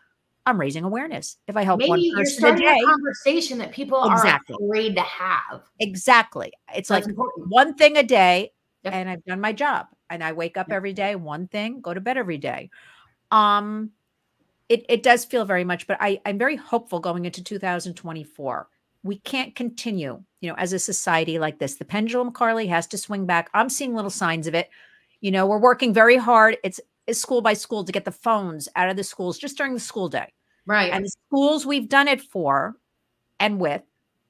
I'm raising awareness. If I help one Maybe you're person a day, a conversation that people Exactly. are afraid to have. exactly. It's That's like important. one thing a day, Yep. and I've done my job. And I wake up Yep. every day, one thing, go to bed every day. Um, it it does feel very much, but I I'm very hopeful going into 2024. We can't continue, you know, as a society like this. The pendulum, Carly, has to swing back. I'm seeing little signs of it. You know, we're working very hard. It's, it's school by school to get the phones out of the schools just during the school day. Right. And the schools we've done it for and with,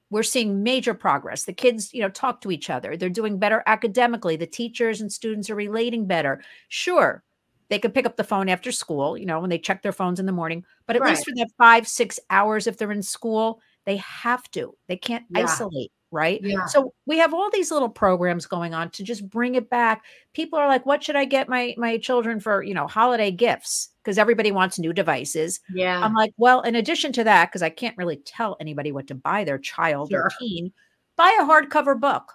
we're seeing major progress. The kids, you know, talk to each other. They're doing better academically. The teachers and students are relating better. Sure, they could pick up the phone after school, you know, when they check their phones in the morning, but at Right. least for that five, six hours, if they're in school, they have to. They can't Yeah. isolate, right? Yeah. So we have all these little programs going on to just bring it back. People are like, what should I get my my children for, you know, holiday gifts? Because everybody wants new devices. yeah. I'm like, well, in addition to that, because I can't really tell anybody what to buy their child or teen, buy a hardcover book.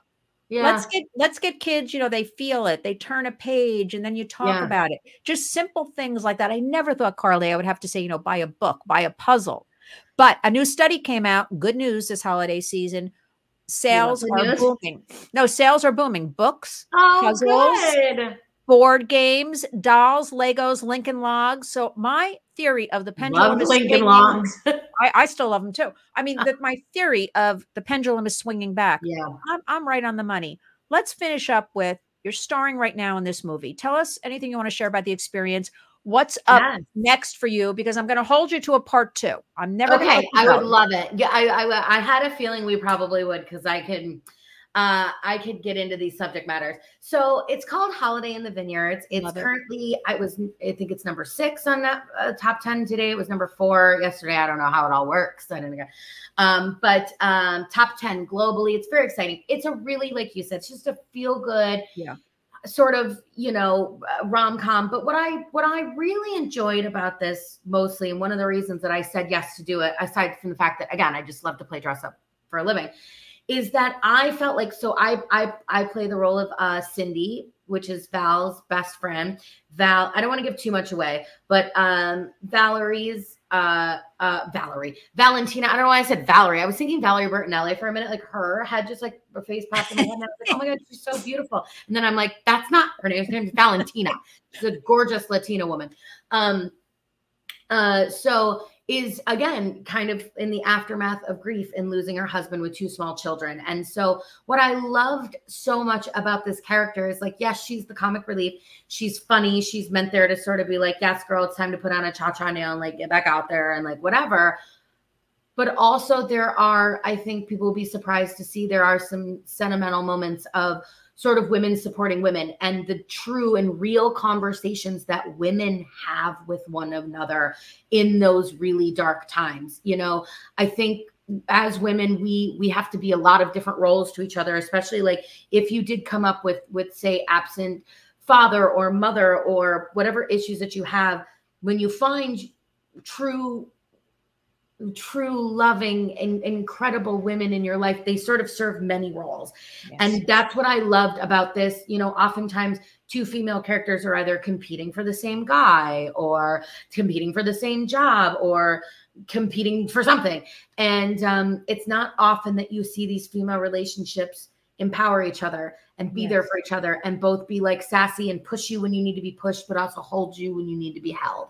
yeah. Let's get let's get kids, you know, they feel it, they turn a page and then you talk Yeah. about it. Just simple things like that. I never thought, Carly, I would have to say, you know, buy a book, buy a puzzle. But a new study came out, good news this holiday season. Sales are news? booming. No, sales are booming. Books, oh, puzzles. good. board games, dolls, Legos, Lincoln Logs. So my theory of the pendulum Love is Lincoln swinging- Logs. [laughs] I, I still love them too. I mean, that my theory of the pendulum is swinging back. yeah. I'm, I'm right on the money. Let's finish up with you're starring right now in this movie. Tell us anything you want to share about the experience. What's up Yes. next for you? Because I'm going to hold you to a part two. I'm never. Okay, I would love it. Yeah, I, I I had a feeling we probably would because I can uh I could get into these subject matters. So it's called Holiday in the Vineyards. It's Love it. currently I was I think it's number six on that uh, top ten today. It was number four yesterday. I don't know how it all works. I don't know. Um, but um, top ten globally. It's very exciting. It's a really like you said, it's just a feel good. Yeah. Sort of, you know, uh, rom com. But what I what I really enjoyed about this mostly, and one of the reasons that I said yes to do it, aside from the fact that again, I just love to play dress up for a living, is that I felt like so I I I play the role of uh Cindy, which is Val's best friend. Val, I don't want to give too much away, but um Valerie's uh uh Valerie, Valentina. I don't know why I said Valerie. I was thinking Valerie Bertinelli for a minute, like her had just like her face popped in my head. And I was like, oh my god, she's so beautiful. And then I'm like, that's not her name. Her name is Valentina. She's a gorgeous Latina woman. Um uh so is again kind of in the aftermath of grief and losing her husband with two small children. And so, what I loved so much about this character is like, yes, she's the comic relief. She's funny. She's meant there to sort of be like, yes, girl, it's time to put on a cha cha nail and like get back out there and like whatever. But also, there are, I think people will be surprised to see there are some sentimental moments of sort of women supporting women and the true and real conversations that women have with one another in those really dark times you know? I think as women we we have to be a lot of different roles to each other especially like if you did come up with with say absent father or mother or whatever issues that you have when you find true true loving and incredible women in your life they sort of serve many roles Yes. and that's what I loved about this. You know, oftentimes two female characters are either competing for the same guy or competing for the same job or competing for something. And um, it's not often that you see these female relationships empower each other and be there for each other and both be like sassy and push you when you need to be pushed, but also hold you when you need to be held.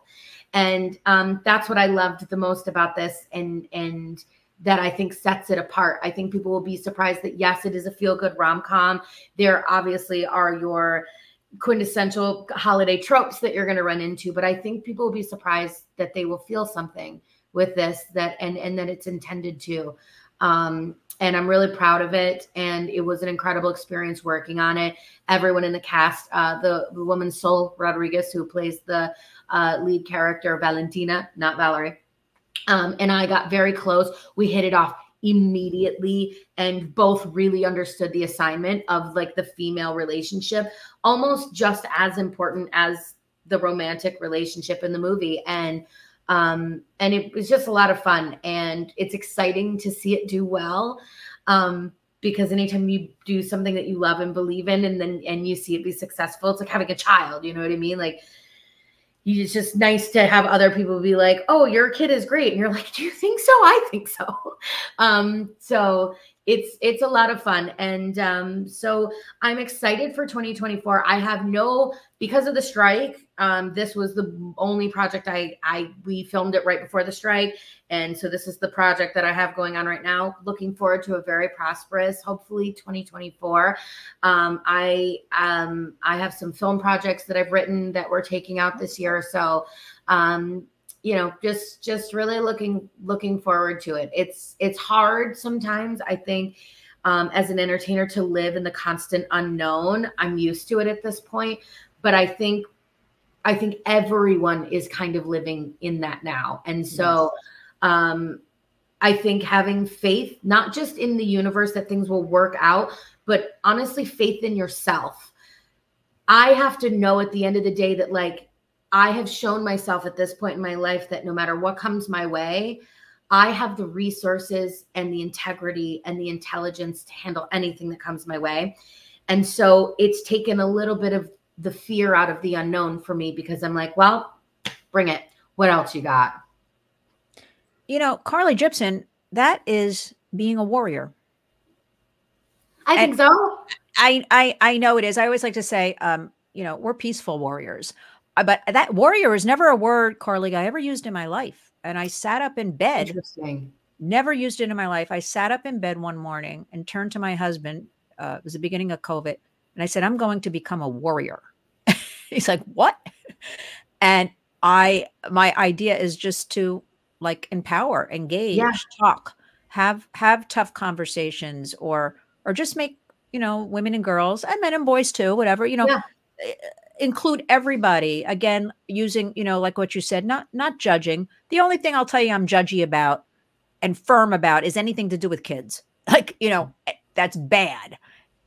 And um, that's what I loved the most about this. And, and, that I think sets it apart. I think people will be surprised that yes, it is a feel good rom com. There obviously are your quintessential holiday tropes that you're going to run into, but I think people will be surprised that they will feel something with this that and and that it's intended to. Um, and I'm really proud of it. And it was an incredible experience working on it. Everyone in the cast, uh, the, the woman Sol Rodriguez, who plays the uh, lead character Valentina, not Valerie, um, and I got very close. We hit it off immediately and both really understood the assignment of like the female relationship, almost just as important as the romantic relationship in the movie. And Um, and it was just a lot of fun and it's exciting to see it do well. Um, because anytime you do something that you love and believe in and then and you see it be successful, it's like having a child, you know what I mean? Like you, it's just nice to have other people be like, "Oh, your kid is great," and you're like, "Do you think so? I think so." [laughs] Um, so it's it's a lot of fun, and um, so I'm excited for 2024. I have no because of the strike. Um, this was the only project I I we filmed it right before the strike, and so this is the project that I have going on right now. Looking forward to a very prosperous, hopefully 2024. Um, I um, I have some film projects that I've written that we're taking out this year. So um, you know, just just really looking looking forward to it. It's it's hard sometimes. I think. Um, as an entertainer to live in the constant unknown. I'm used to it at this point, but I think I think everyone is kind of living in that now. And so yes um, I think having faith, not just in the universe that things will work out, but honestly, faith in yourself. I have to know at the end of the day that, like, I have shown myself at this point in my life that no matter what comes my way, I have the resources and the integrity and the intelligence to handle anything that comes my way. And so it's taken a little bit of the fear out of the unknown for me because I'm like, well, bring it. What else you got? you know, Carly Jibson, that is being a warrior. I think so. I, I I know it is. I always like to say, um, you know, we're peaceful warriors. But that warrior is never a word, Carly, I ever used in my life. And I sat up in bed. Interesting. Never used it in my life. I sat up in bed one morning and turned to my husband. Uh, it was the beginning of COVID. And I said, I'm going to become a warrior. [laughs] He's like, what? And I, my idea is just to like empower, engage, yeah. talk, have have tough conversations or or just make, you know, women and girls and men and boys too, whatever, you know, yeah. Eh, include everybody again using, you know, like what you said, not not judging. The only thing I'll tell you I'm judgy about and firm about is anything to do with kids. [laughs] Like, you know, eh, that's bad. Uh,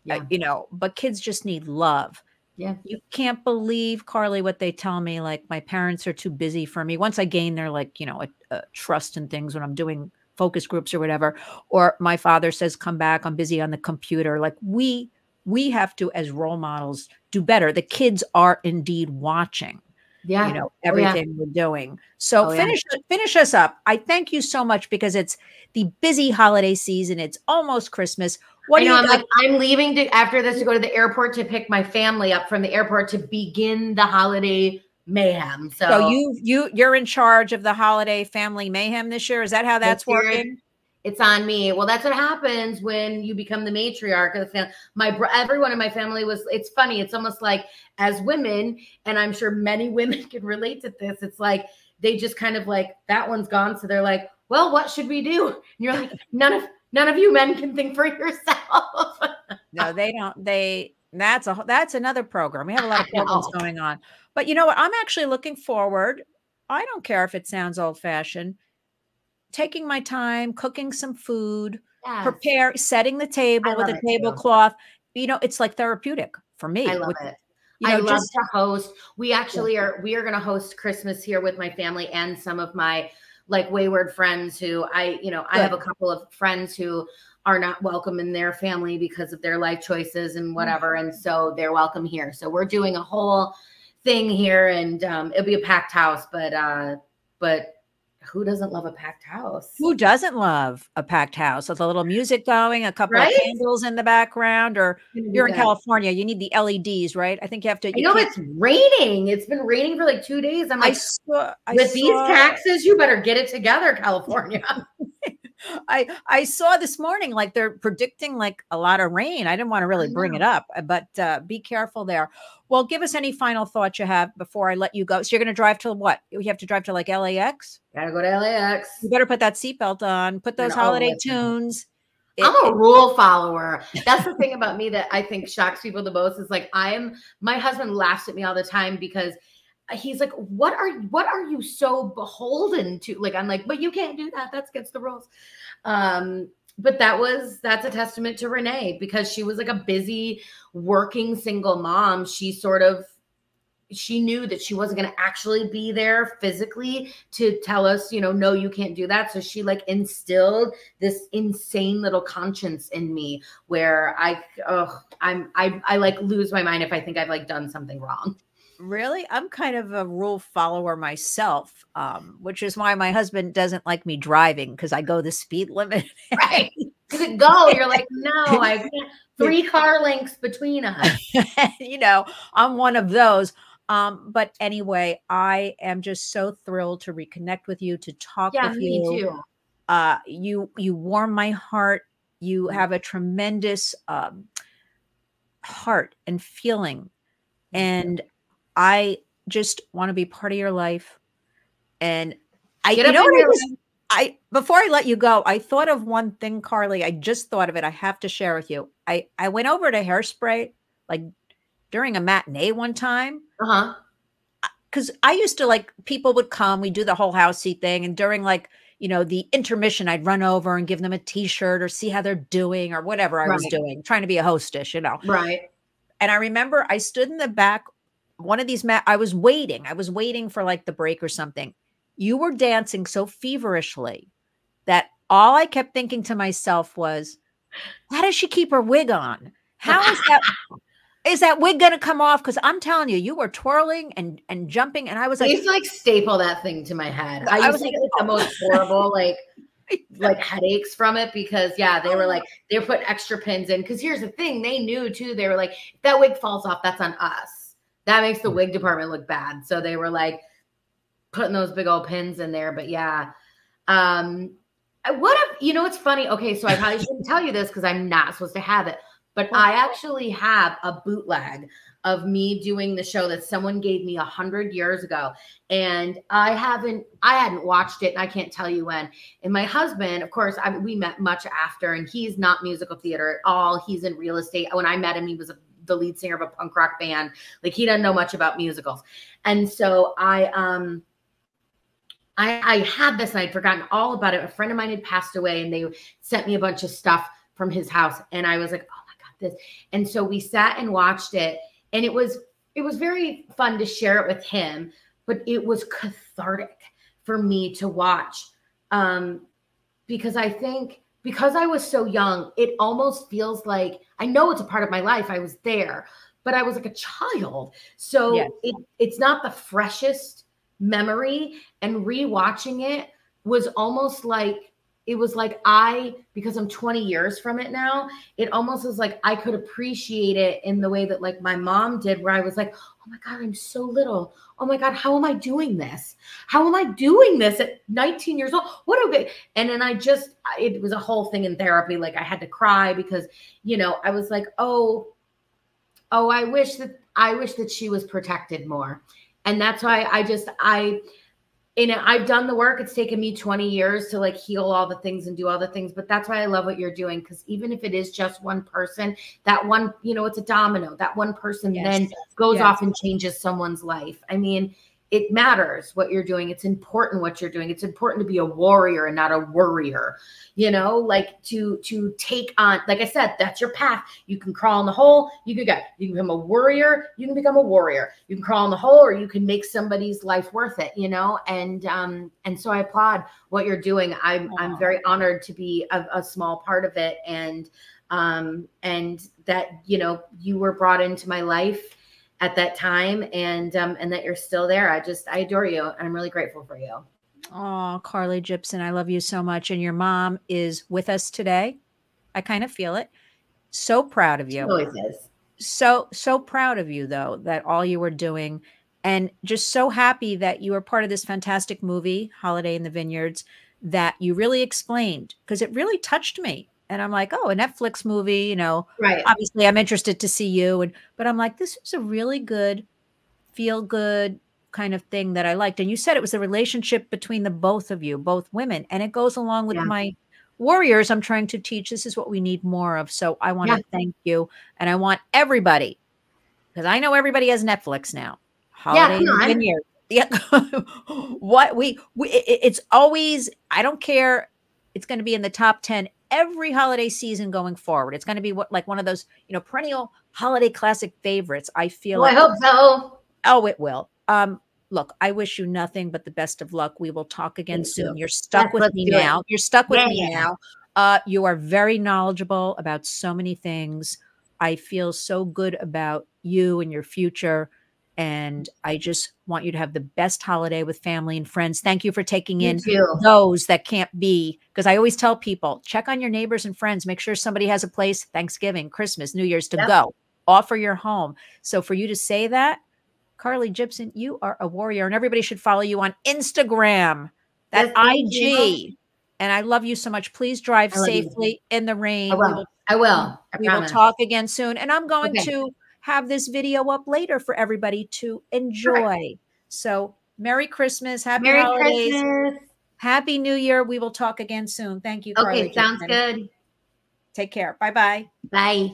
yeah. Uh, you know, but kids just need love yeah. You can't believe, Carly, what they tell me. Like, my parents are too busy for me. Once I gain their, like, you know, a, a trust in things when I'm doing focus groups or whatever, or my father says, come back, I'm busy on the computer. Like, we, we have to, as role models, do better. The kids are indeed watching yeah you know everything oh, yeah. we're doing so oh, finish yeah. finish us up i thank you so much because it's the busy holiday season it's almost christmas what I know, I'm like, I'm leaving to, after this to go to the airport to pick my family up from the airport to begin the holiday mayhem. So, so you you you're in charge of the holiday family mayhem this year. Is that how that's working? It's on me. Well, that's what happens when you become the matriarch of the family. My bro- everyone in my family was. It's funny. It's almost like as women, and I'm sure many [laughs] women can relate to this. It's like they just kind of like that one's gone, so they're like, well, what should we do? And you're like, [laughs] none of none of you men can think for yourself. no, they don't. They that's a that's another program. We have a lot of programs going on. But you know what? I'm actually looking forward. I don't care if it sounds old fashioned. Taking my time, cooking some food, yes. prepare, setting the table with a tablecloth. You know, it's like therapeutic for me. I love with, it. You know, I love just, to host. We actually are. We are going to host Christmas here with my family and some of my like wayward friends who I, you know, I have a couple of friends who are not welcome in their family because of their life choices and whatever. And so they're welcome here. So we're doing a whole thing here and um, it'll be a packed house, but uh, but who doesn't love a packed house? Who doesn't love a packed house with a little music going, a couple right? of candles in the background, or you're in California, you need the LEDs, right? I think you have to. You, know it's raining. It's been raining for like two days. I'm like, I saw, I with saw, these taxes, you better get it together, California. [laughs] I I saw this morning like they're predicting like a lot of rain. I didn't want to really bring it up, uh, but uh, be careful there. Well, give us any final thoughts you have before I let you go. So you're going to drive to what? You have to drive to like LAX. Gotta go to LAX. You better put that seatbelt on. Put those holiday tunes. It, I'm a rule follower. That's the thing about me that I think shocks people the most is like I'm. My husband laughs at me all the time because he's like, "What are what are you so beholden to?" Like I'm like, "But you can't do that. That's against the rules." Um, but that was that's a testament to Renee because she was like a busy working single mom. She sort of she knew that she wasn't going to actually be there physically to tell us, you know, no, you can't do that. So she like instilled this insane little conscience in me where I, oh, I'm, I, I like lose my mind if I think I've like done something wrong. Really? I'm kind of a rule follower myself, um, which is why my husband doesn't like me driving because I go the speed limit. right. [laughs] You go. You're like, no, I [laughs] can't. Three car lengths between us. [laughs] you know, I'm one of those. Um, but anyway, I am just so thrilled to reconnect with you, to talk yeah, with me you. Too. Uh, you you warm my heart. You Mm-hmm. have a tremendous um, heart and feeling, and I just want to be part of your life. And I, Get you know what I was, I before I let you go, I thought of one thing, Carly. I just thought of it. I have to share with you. I I went over to Hairspray like during a matinee one time Uh huh. because I used to like people would come, we do the whole housey thing, and during like you know the intermission, I'd run over and give them a T-shirt or see how they're doing or whatever I was doing, trying to be a hostess, you know. Right. And I remember I stood in the back, one of these mat. I was waiting, I was waiting for like the break or something. You were dancing so feverishly that all I kept thinking to myself was, "How does she keep her wig on? How is that?" Is that wig gonna come off? Because I'm telling you, you were twirling and and jumping, and I was I like, used to like staple that thing to my head. I I was to like, get like, the oh. most horrible like [laughs] like headaches from it because yeah, they were oh. like they were putting extra pins in. Because here's the thing, they knew too. They were like, if that wig falls off, that's on us. That makes the wig department look bad. So they were like putting those big old pins in there. But yeah. Um what if you know it's funny? Okay, so I probably shouldn't tell you this because I'm not supposed to have it, but I actually have a bootleg of me doing the show that someone gave me a hundred years ago and i haven't i hadn't watched it and i can't tell you when and my husband of course I, we met much after and he's not musical theater at all he's in real estate when i met him he was a, the lead singer of a punk rock band like he doesn't know much about musicals and so i um I, I had this and I'd forgotten all about it. A friend of mine had passed away and they sent me a bunch of stuff from his house. And I was like, oh my God, this. And so we sat and watched it. And it was it was very fun to share it with him, but it was cathartic for me to watch. Um, because I think because I was so young, it almost feels like I know it's a part of my life. I was there, but I was like a child. So Yes. it, it's not the freshest memory. And rewatching it was almost like it was like I, because I'm 20 years from it now, it almost was like I could appreciate it in the way that like my mom did, where I was like, oh my God, I'm so little. Oh my God, how am I doing this? How am I doing this at 19 years old? What a and then I just, it was a whole thing in therapy. Like I had to cry because, you know, I was like, oh, oh, I wish that, I wish that she was protected more. And that's why I just, I, know, I've done the work. It's taken me 20 years to like heal all the things and do all the things. But that's why I love what you're doing. Cause even if it is just one person, that one, you know, it's a domino. That one person Yes. then goes Yes. off and changes someone's life. I mean, it matters what you're doing. It's important what you're doing. It's important to be a warrior and not a worrier. You know, like to to take on, like I said, that's your path. You can crawl in the hole, you can go. You can become a warrior, you can become a warrior. You can crawl in the hole or you can make somebody's life worth it, you know? And um, and so I applaud what you're doing. I'm I'm very honored to be a, a small part of it. And um, and that, you know, you were brought into my life at that time and um and that you're still there. I just I adore you and I'm really grateful for you. Oh, Carly Jibson, I love you so much. And your mom is with us today. I kind of feel it. So proud of you. always is. So, so proud of you, though, that all you were doing. And just so happy that you were part of this fantastic movie, Holiday in the Vineyards, that you really explained because it really touched me. And I'm like, oh, a Netflix movie, you know, Right. obviously I'm interested to see you. And, but I'm like, this is a really good, feel good kind of thing that I liked. And you said it was a relationship between the both of you, both women. And it goes along with Yeah. my warriors I'm trying to teach. This is what we need more of. So I want Yeah. to thank you. And I want everybody, because I know everybody has Netflix now. Yeah, Holiday the on. Yeah. what we, we it- it's always, I don't care. It's going to be in the top 10 every holiday season going forward. It's going to be what like one of those, you know, perennial holiday classic favorites. I feel Well, I hope so. Oh, it will. Um, look, I wish you nothing but the best of luck. We will talk again Thank soon. you. Are stuck with me it. now. You're stuck with me Yeah. now. Uh, you are very knowledgeable about so many things. I feel so good about you and your future. And I just want you to have the best holiday with family and friends. Thank you for taking You in too. those that can't be because I always tell people check on your neighbors and friends, make sure somebody has a place Thanksgiving, Christmas, New Year's to Yep. go. Offer your home. So for you to say that, Carly Jibson, you are a warrior, and everybody should follow you on Instagram. That Yes, IG. And I love you so much. Please drive love you. safely in the rain. I We will. will, I will. I we will talk again soon. And I'm going Okay. to have this video up later for everybody to enjoy. So Merry Christmas, Happy Merry Holidays, Christmas. Happy New Year. We will talk again soon. Thank you. Carly Okay, sounds Jibson. good. Take care. Bye bye. Bye.